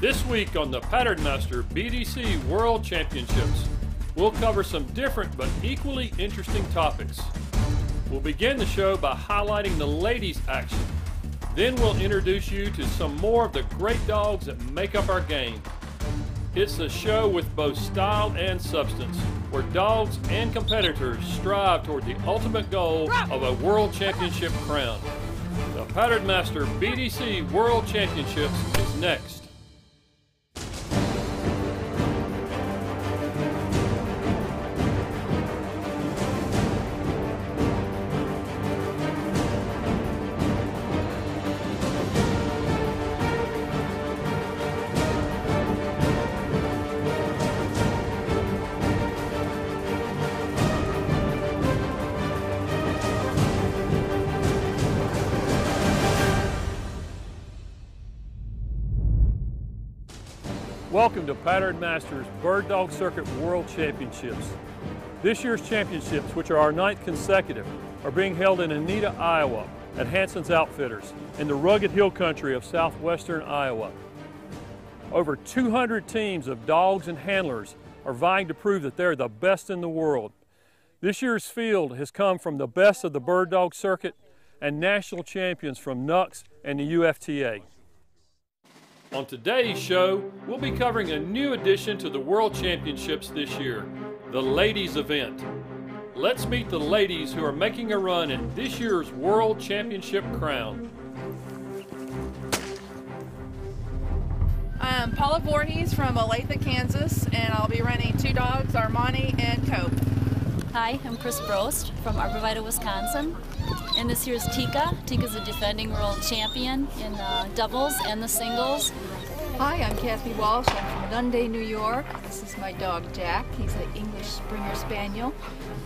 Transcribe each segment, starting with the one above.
This week on the Pattern Master BDC World Championships, we'll cover some different but equally interesting topics. We'll begin the show by highlighting the ladies' action. Then we'll introduce you to some more of the great dogs that make up our game. It's a show with both style and substance, where dogs and competitors strive toward the ultimate goal of a World Championship crown. The Pattern Master BDC World Championships is next. Welcome to Pattern Masters Bird Dog Circuit World Championships. This year's championships, which are our ninth consecutive, are being held in Anita, Iowa at Hanson's Outfitters in the rugged hill country of southwestern Iowa. Over 200 teams of dogs and handlers are vying to prove that they're the best in the world. This year's field has come from the best of the bird dog circuit and national champions from NUX and the UFTA. On today's show, we'll be covering a new addition to the World Championships this year, the ladies event. Let's meet the ladies who are making a run in this year's World Championship crown. I'm Paula Voorhees from Olathe, Kansas, and I'll be running two dogs, Armani and Cope. Hi, I'm Chris Brost from Arborvitae, Wisconsin. And this here's Tika. Tika's a defending world champion in the doubles and the singles. Hi, I'm Kathy Walsh. I'm from Dundee, New York. This is my dog Jack. He's an English Springer Spaniel.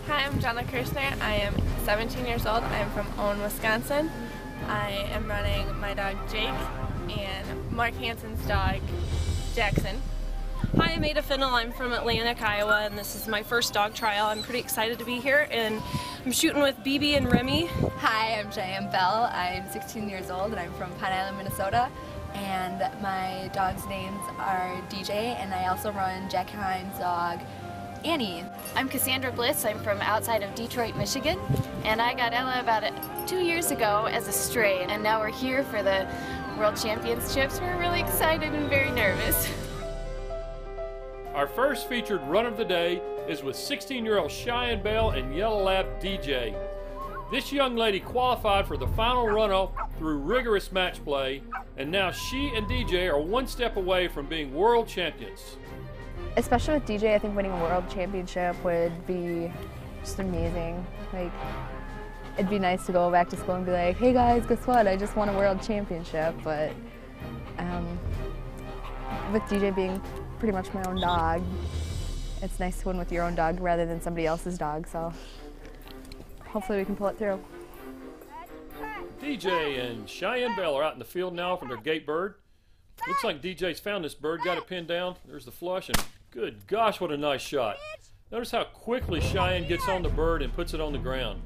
Hi, I'm Jonna Kirshner. I am 17 years old. I am from Owen, Wisconsin. I am running my dog Jake and Mark Hanson's dog Jackson. Hi, I'm Ada Finnell. I'm from Atlantic, Iowa, and this is my first dog trial. I'm pretty excited to be here, and I'm shooting with BB and Remy. Hi, I'm Cheyenne Bell. I'm 16 years old, and I'm from Pine Island, Minnesota. And my dog's names are DJ, and I also run Jack Hines' dog, Annie. I'm Cassandra Bliss. I'm from outside of Detroit, Michigan, and I got Ella about two years ago as a stray, and now we're here for the World Championships. We're really excited and very nervous. Our first featured run of the day is with 16-year-old Cheyenne Bell and Yellow Lab DJ. This young lady qualified for the final runoff through rigorous match play, and now she and DJ are one step away from being world champions. Especially with DJ, I think winning a world championship would be just amazing. Like, it'd be nice to go back to school and be like, hey guys, guess what? I just won a world championship. But um, with DJ being pretty much my own dog. It's nice to win with your own dog rather than somebody else's dog, so hopefully we can pull it through. DJ and Cheyenne Bell are out in the field now from their gate bird. Looks like DJ's found this bird, got it pinned down. There's the flush, and good gosh, what a nice shot. Notice how quickly Cheyenne gets on the bird and puts it on the ground.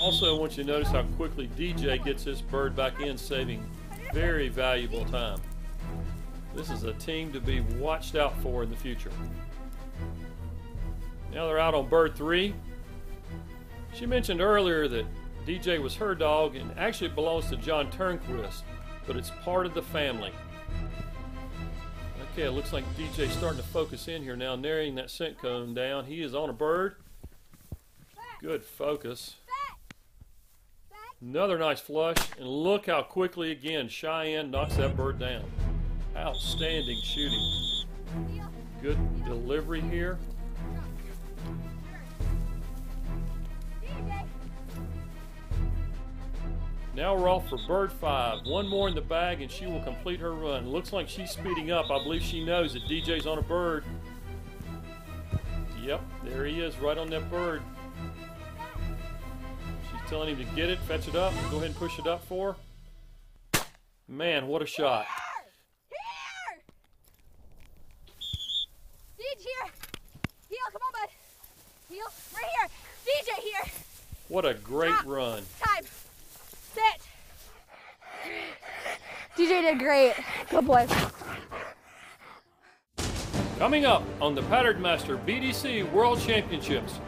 Also, I want you to notice how quickly DJ gets this bird back in, saving very valuable time. This is a team to be watched out for in the future. Now they're out on bird three. She mentioned earlier that DJ was her dog, and actually it belongs to John Turnquist, but it's part of the family. Okay, it looks like DJ's starting to focus in here now, narrowing that scent cone down. He is on a bird. Good focus. Another nice flush, and look how quickly again Cheyenne knocks that bird down. Outstanding shooting. Good delivery here. Now we're off for bird five. One more in the bag and she will complete her run. Looks like she's speeding up. I believe she knows that DJ's on a bird. Yep, there he is, right on that bird. She's telling him to get it, fetch it up. Go ahead and push it up for her. Man, what a shot. What a great Stop. run. Time. Sit. DJ did great. Good boy. Coming up on the Pattern Master BDC World Championships,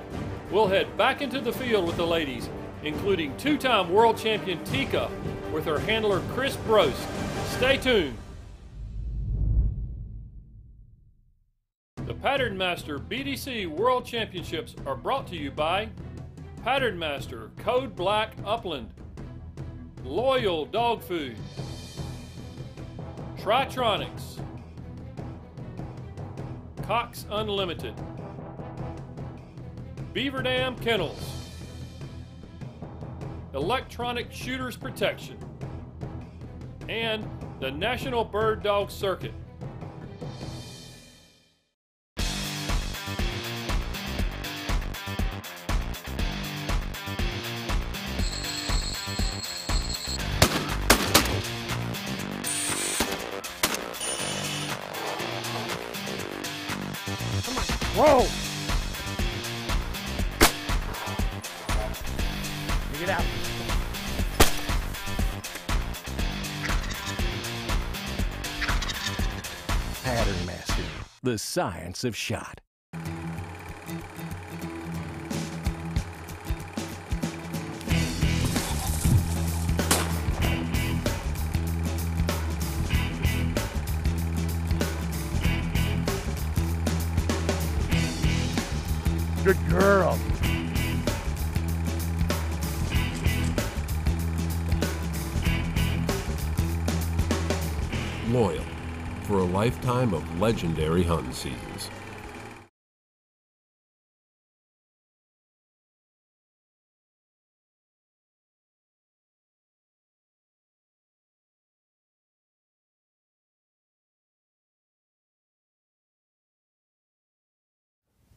we'll head back into the field with the ladies, including two-time world champion Tika with her handler Chris Brost. Stay tuned. Pattern Master BDC World Championships are brought to you by Pattern Master Code Black Upland, Loyal Dog Food, Tritronics, Cox Unlimited, Beaver Dam Kennels, Electronic Shooters Protection, and the National Bird Dog Circuit. Whoa! Get out. Pattern Master, the science of shot. Good girl. Loyal for a lifetime of legendary hunting seasons.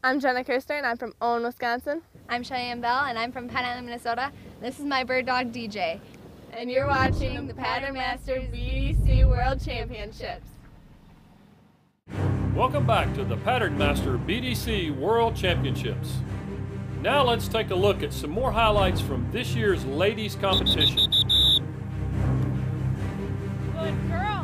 I'm Jenna Kirster and I'm from Owen, Wisconsin. I'm Cheyenne Bell and I'm from Pine Island, Minnesota. This is my bird dog DJ. And you're watching the Pattern Masters BDC World Championships. Welcome back to the Pattern Master BDC World Championships. Now let's take a look at some more highlights from this year's ladies competition. Good girl,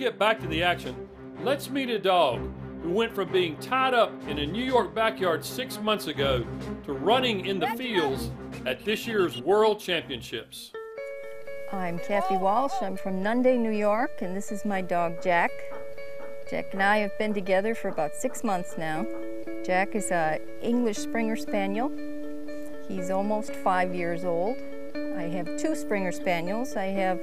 get back to the action, let's meet a dog who went from being tied up in a New York backyard six months ago to running in the fields at this year's World Championships. I'm Kathy Walsh. I'm from Nunda, New York, and this is my dog Jack. Jack and I have been together for about six months now. Jack is a English Springer Spaniel. He's almost five years old. I have two Springer Spaniels. I have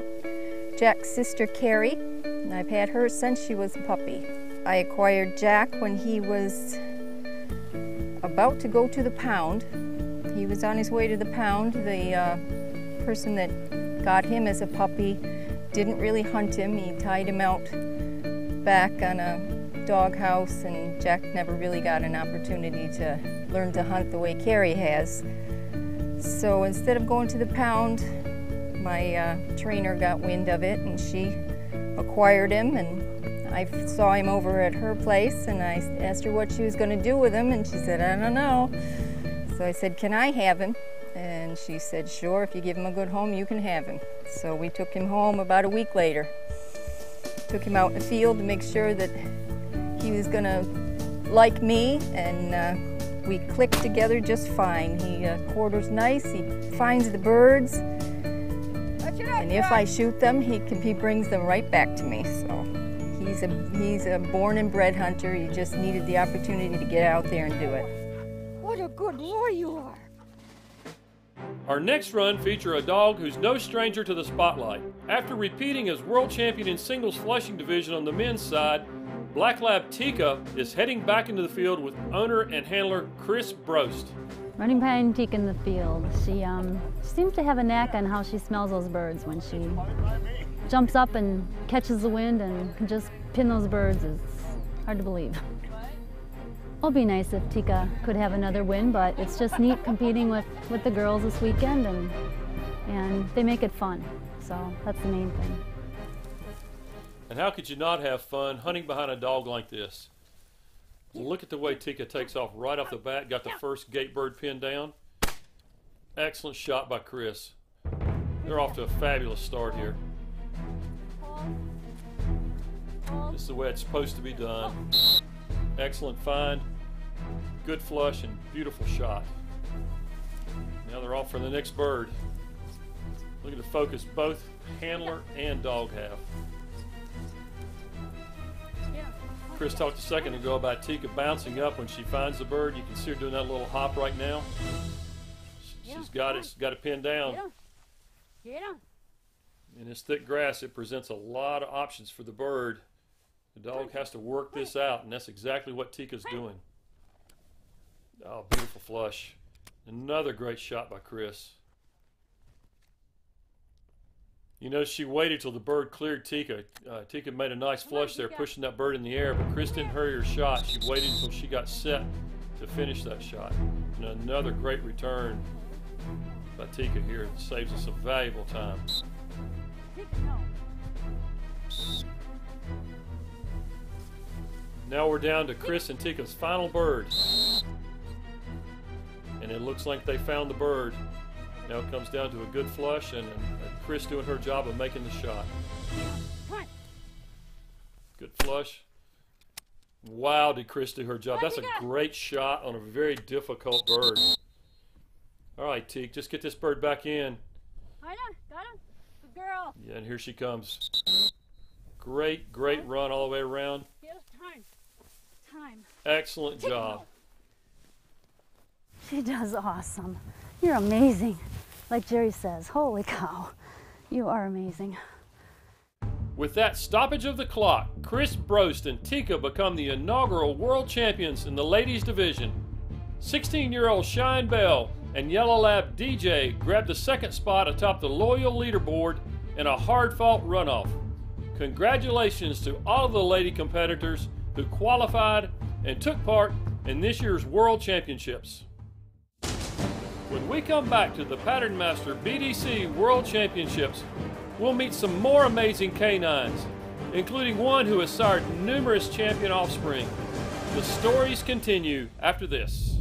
Jack's sister Carrie, and I've had her since she was a puppy. I acquired Jack when he was about to go to the pound. He was on his way to the pound. The uh, person that got him as a puppy didn't really hunt him. He tied him out back on a doghouse, and Jack never really got an opportunity to learn to hunt the way Carrie has. So instead of going to the pound, my uh, trainer got wind of it and she acquired him and I saw him over at her place and I asked her what she was going to do with him and she said, I don't know. So I said, can I have him? And she said, sure, if you give him a good home, you can have him. So we took him home about a week later. Took him out in the field to make sure that he was going to like me and uh, we clicked together just fine. He uh, quarters nice, he finds the birds, and if I shoot them, he, can, he brings them right back to me. So he's a, he's a born and bred hunter. He just needed the opportunity to get out there and do it. What a good boy you are. Our next run feature a dog who's no stranger to the spotlight. After repeating as world champion in singles flushing division on the men's side, Black Lab Tika is heading back into the field with owner and handler Chris Brost. Running Tika in the field, she um, seems to have a knack on how she smells those birds when she jumps up and catches the wind and can just pin those birds. It's hard to believe. It'll be nice if Tika could have another win, but it's just neat competing with, with the girls this weekend and, and they make it fun. So that's the main thing. And how could you not have fun hunting behind a dog like this? Look at the way Tika takes off right off the bat. Got the first gate bird pinned down. Excellent shot by Chris. They're off to a fabulous start here. This is the way it's supposed to be done. Excellent find. Good flush and beautiful shot. Now they're off for the next bird. Look at the focus both handler and dog have. Chris talked a second ago about Tika bouncing up when she finds the bird. You can see her doing that little hop right now. She's got it, she's got it pinned down. Get him! In this thick grass, it presents a lot of options for the bird. The dog has to work this out, and that's exactly what Tika's doing. Oh, beautiful flush. Another great shot by Chris. You know, she waited till the bird cleared Tika. Uh, Tika made a nice flush there, pushing that bird in the air, but Chris didn't hurry her shot. She waited until she got set to finish that shot. And another great return by Tika here. It saves us some valuable time. Now we're down to Chris and Tika's final bird. And it looks like they found the bird. Now it comes down to a good flush and, and Chris doing her job of making the shot. Good flush. Wow, did Chris do her job. That's a great shot on a very difficult bird. All right, Teak, just get this bird back in. I know, got him. Good girl. Yeah, and here she comes. Great, great run all the way around. time. Time. Excellent job. She does awesome. You're amazing. Like Jerry says, holy cow. You are amazing. With that stoppage of the clock, Chris Brost and Tika become the inaugural world champions in the ladies division. 16 year old Cheyenne Bell and Yellow Lab DJ grabbed the second spot atop the Loyal leaderboard in a hard fought runoff. Congratulations to all of the lady competitors who qualified and took part in this year's World Championships. When we come back to the Pattern Master BDC World Championships, we'll meet some more amazing canines, including one who has sired numerous champion offspring. The stories continue after this.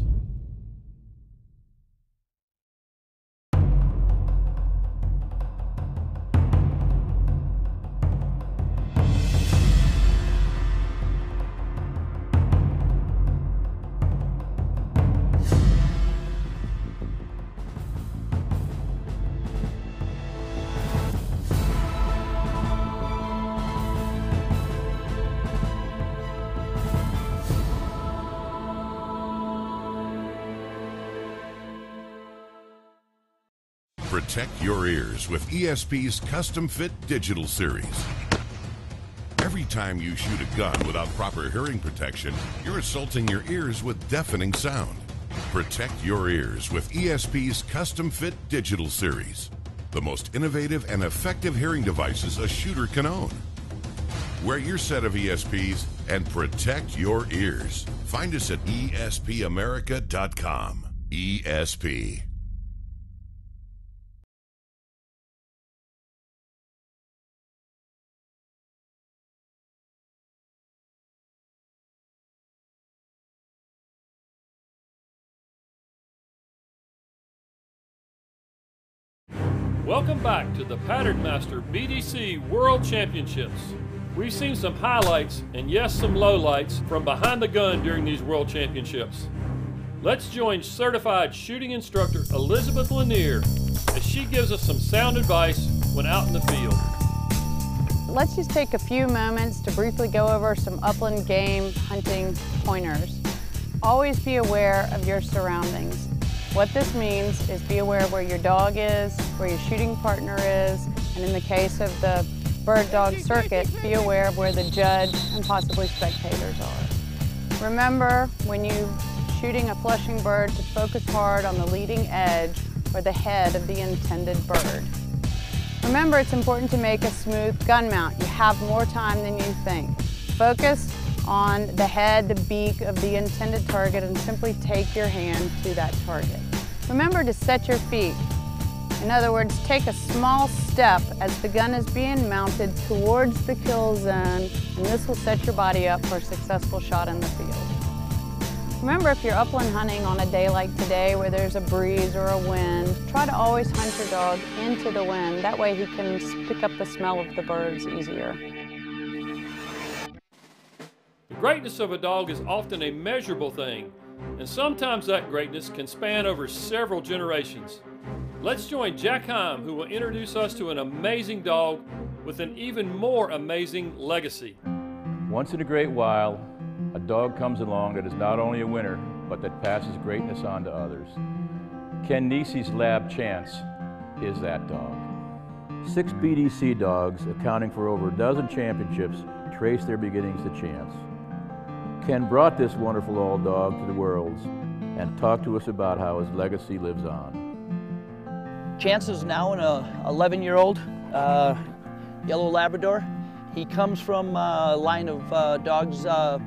Protect your ears with ESP's Custom Fit Digital Series. Every time you shoot a gun without proper hearing protection, you're assaulting your ears with deafening sound. Protect your ears with ESP's Custom Fit Digital Series, the most innovative and effective hearing devices a shooter can own. Wear your set of ESPs and protect your ears. Find us at espamerica.com. ESP. Welcome back to the Pattern Master BDC World Championships. We've seen some highlights and yes, some lowlights from behind the gun during these World Championships. Let's join certified shooting instructor Elizabeth Lanier as she gives us some sound advice when out in the field. Let's just take a few moments to briefly go over some upland game hunting pointers. Always be aware of your surroundings. What this means is be aware of where your dog is, where your shooting partner is, and in the case of the bird dog circuit, be aware of where the judge and possibly spectators are. Remember, when you're shooting a flushing bird, to focus hard on the leading edge or the head of the intended bird. Remember, it's important to make a smooth gun mount. You have more time than you think. Focus on the head, the beak of the intended target and simply take your hand to that target. Remember to set your feet. In other words, take a small step as the gun is being mounted towards the kill zone and this will set your body up for a successful shot in the field. Remember, if you're upland hunting on a day like today where there's a breeze or a wind, try to always hunt your dog into the wind. That way he can pick up the smell of the birds easier. The greatness of a dog is often a measurable thing, and sometimes that greatness can span over several generations. Let's join Jack Heim, who will introduce us to an amazing dog with an even more amazing legacy. Once in a great while, a dog comes along that is not only a winner, but that passes greatness on to others. Ken Nesi's lab Chance is that dog. Six BDC dogs, accounting for over a dozen championships, trace their beginnings to Chance. Ken brought this wonderful old dog to the worlds and talked to us about how his legacy lives on. Chance is now an 11 year old uh, yellow Labrador. He comes from a line of uh, dogs uh,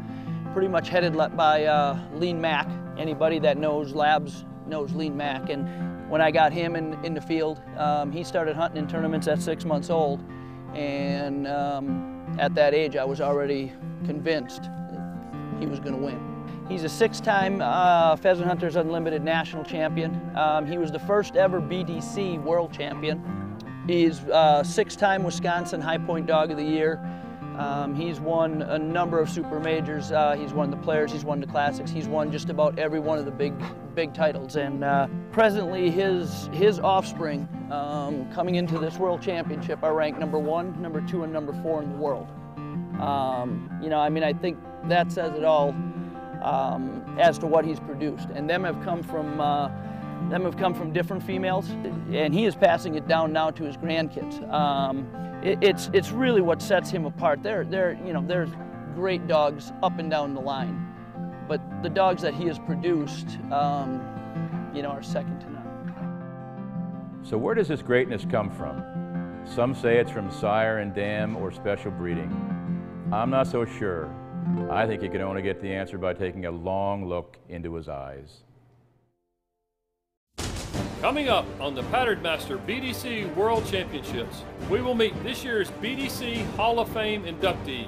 pretty much headed by uh, Lean Mac. Anybody that knows labs knows Lean Mac. And when I got him in, in the field, um, he started hunting in tournaments at six months old. And um, at that age, I was already convinced he was going to win. He's a six-time uh, Pheasant Hunters Unlimited national champion. Um, he was the first ever BDC world champion. He's uh, six-time Wisconsin High Point Dog of the Year. Um, he's won a number of super majors. Uh, he's won the players, he's won the classics, he's won just about every one of the big, big titles. And uh, presently his, his offspring um, coming into this world championship are ranked number one, number two, and number four in the world. Um, you know, I mean, I think that says it all um, as to what he's produced. And them have come from uh, them have come from different females, and he is passing it down now to his grandkids. Um, it, it's it's really what sets him apart. There there you know there's great dogs up and down the line, but the dogs that he has produced, um, you know, are second to none. So where does this greatness come from? Some say it's from sire and dam or special breeding. I'm not so sure. I think you can only get the answer by taking a long look into his eyes. Coming up on the Pattern Master BDC World Championships, we will meet this year's BDC Hall of Fame inductees.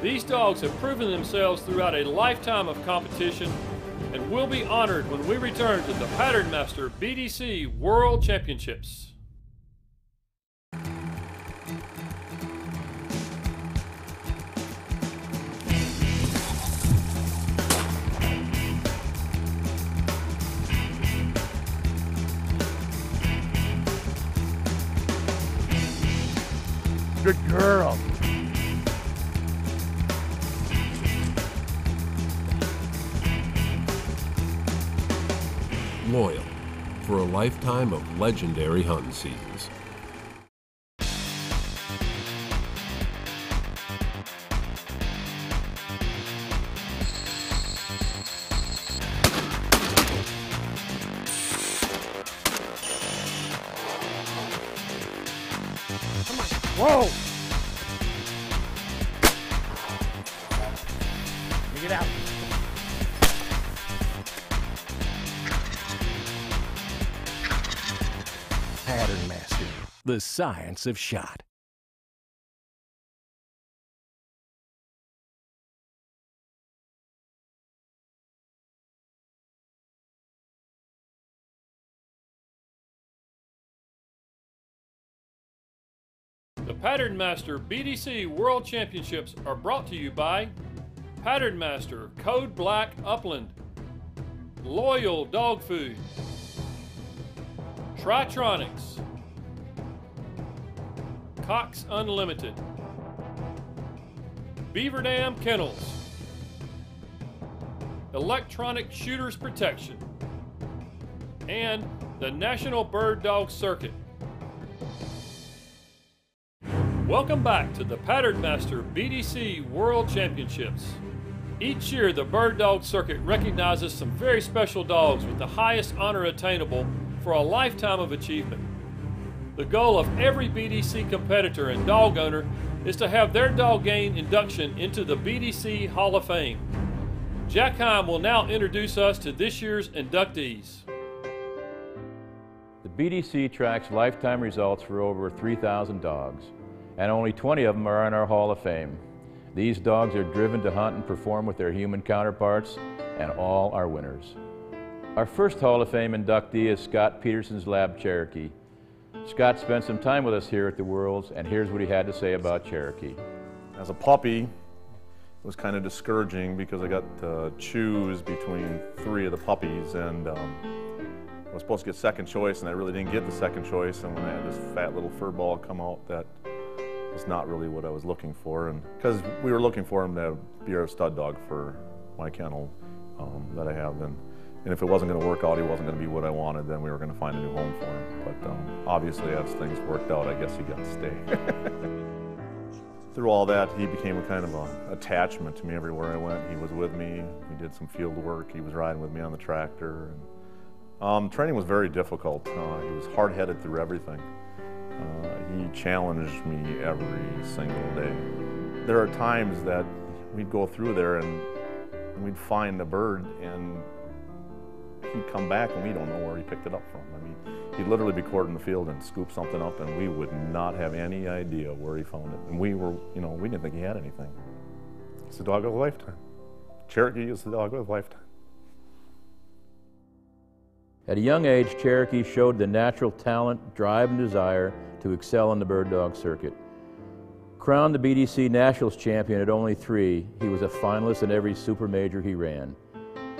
These dogs have proven themselves throughout a lifetime of competition and will be honored when we return to the Pattern Master BDC World Championships. Girl. Loyal for a lifetime of legendary hunting seasons. Take it out. Pattern Master, the science of shot. The Pattern Master BDC World Championships are brought to you by Pattern Master Code Black Upland, Loyal Dog Food, Tritronics, Cox Unlimited, Beaver Dam Kennels, Electronic Shooters Protection, and the National Bird Dog Circuit. Welcome back to the Pattern Master BDC World Championships. Each year, the Bird Dog Circuit recognizes some very special dogs with the highest honor attainable for a lifetime of achievement. The goal of every BDC competitor and dog owner is to have their dog gain induction into the BDC Hall of Fame. Jack Heim will now introduce us to this year's inductees. The BDC tracks lifetime results for over 3,000 dogs, and only 20 of them are in our Hall of Fame. These dogs are driven to hunt and perform with their human counterparts, and all are winners. Our first Hall of Fame inductee is Scott Peterson's Lab Cherokee. Scott spent some time with us here at the Worlds, and here's what he had to say about Cherokee. As a puppy, it was kind of discouraging because I got to choose between three of the puppies, and um, I was supposed to get second choice, and I really didn't get the second choice. And when I had this fat little fur ball come out, that was not really what I was looking for, and because we were looking for him to be our stud dog for my kennel um, that I have, and and if it wasn't going to work out, he wasn't going to be what I wanted, then we were going to find a new home for him. But um, obviously, as things worked out, I guess he got to stay. Through all that, he became a kind of an attachment to me everywhere I went. He was with me. We did some field work. He was riding with me on the tractor. And, um, training was very difficult. Uh, he was hard-headed through everything. Uh, challenged me every single day. There are times that we'd go through there and we'd find a bird and he'd come back and we don't know where he picked it up from. I mean, he'd literally be in the field and scoop something up and we would not have any idea where he found it. And we were, you know, we didn't think he had anything. It's a dog of a lifetime. Cherokee is the dog of a lifetime. At a young age, Cherokee showed the natural talent, drive, and desire to excel in the bird dog circuit. Crowned the BDC Nationals champion at only three, he was a finalist in every super major he ran.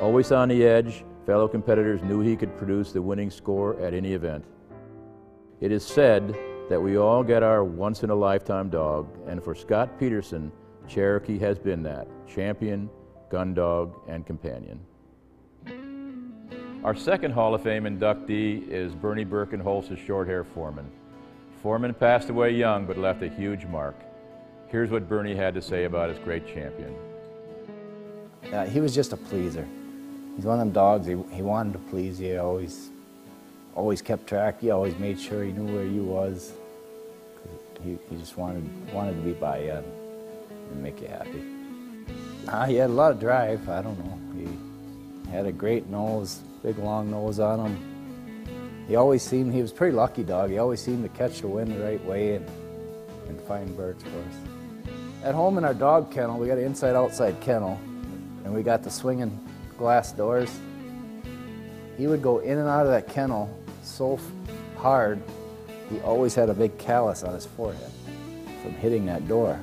Always on the edge, Fellow competitors knew he could produce the winning score at any event. It is said that we all get our once-in-a-lifetime dog, and for Scott Peterson, Cherokee has been that, champion, gun dog, and companion. Our second Hall of Fame inductee is Bernie Birkenholz's short-hair Foreman. Foreman passed away young but left a huge mark. Here's what Bernie had to say about his great champion. Uh, he was just a pleaser he's one of them dogs, he, he wanted to please you, always, always kept track, he always made sure he knew where you was. He, he just wanted, wanted to be by you and, and make you happy. Uh, he had a lot of drive, I don't know. He had a great nose, big long nose on him. He always seemed, he was a pretty lucky dog, he always seemed to catch the wind the right way and, and find birds for us. At home in our dog kennel, we got an inside-outside kennel, and we got the swinging glass doors. He would go in and out of that kennel so hard, he always had a big callus on his forehead from hitting that door.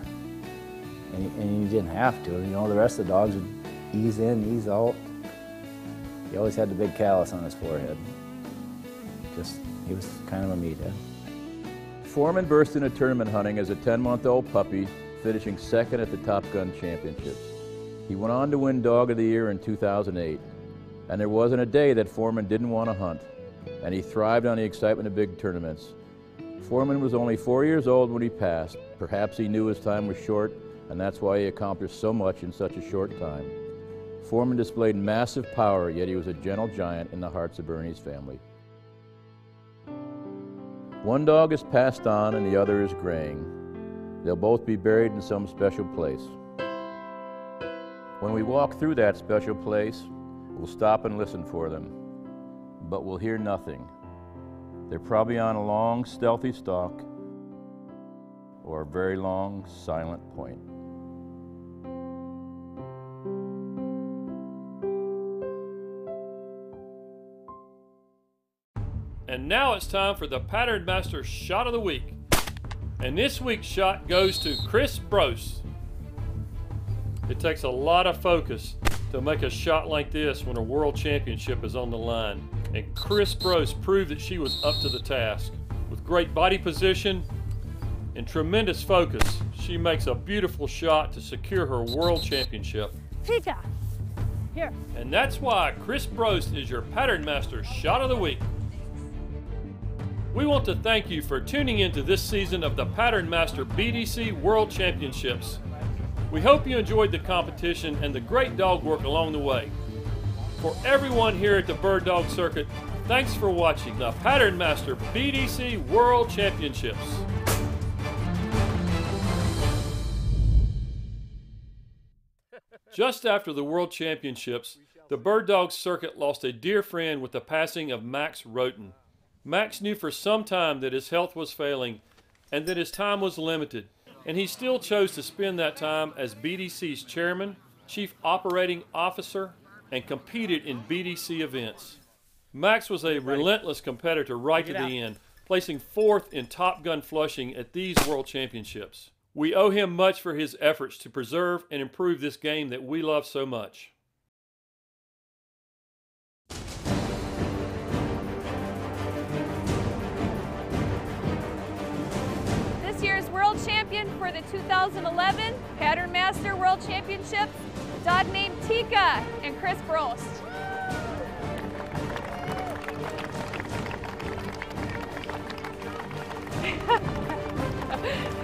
And and he didn't have to. You know, the rest of the dogs would ease in, ease out. He always had the big callus on his forehead. Just, he was kind of a meathead. Foreman burst into tournament hunting as a 10-month-old puppy, finishing second at the Top Gun Championships. He went on to win Dog of the Year in 2008, and there wasn't a day that Foreman didn't want to hunt, and he thrived on the excitement of big tournaments. Foreman was only four years old when he passed. Perhaps he knew his time was short, and that's why he accomplished so much in such a short time. Foreman displayed massive power, yet he was a gentle giant in the hearts of Bernie's family. One dog is passed on and the other is graying. They'll both be buried in some special place. When we walk through that special place, we'll stop and listen for them, but we'll hear nothing. They're probably on a long, stealthy stalk or a very long, silent point. Now it's time for the Pattern Master Shot of the Week. And this week's shot goes to Chris Brost. It takes a lot of focus to make a shot like this when a world championship is on the line. And Chris Brost proved that she was up to the task. With great body position and tremendous focus, she makes a beautiful shot to secure her world championship. Chica, here. And that's why Chris Brost is your Pattern Master Shot of the Week. We want to thank you for tuning into this season of the Pattern Master BDC World Championships. We hope you enjoyed the competition and the great dog work along the way. For everyone here at the Bird Dog Circuit, thanks for watching the Pattern Master BDC World Championships. Just after the World Championships, the Bird Dog Circuit lost a dear friend with the passing of Max Roten. Max knew for some time that his health was failing and that his time was limited, and he still chose to spend that time as BDC's chairman, chief operating officer, and competed in BDC events. Max was a relentless competitor right to the end, placing fourth in Top Gun Flushing at these World Championships. We owe him much for his efforts to preserve and improve this game that we love so much. 2011 Pattern Master World Championships, dog named Tika and Chris Brost.